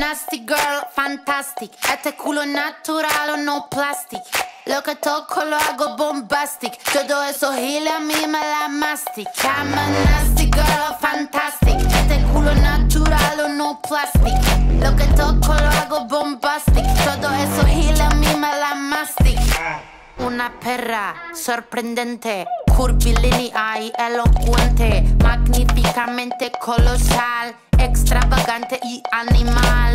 nasty girl, fantastic. Este culo natural o no plastic. Lo que toco lo hago bombastic. Todo eso gila a mí me la mastic. I'm a nasty girl, fantastic. Este culo natural o no plastic. Lo que toco lo hago bombastic. Todo eso gila a mí me la mastic. Una perra sorprendente, curvilínea y elocuente, magníficamente colosal, extravagante y animal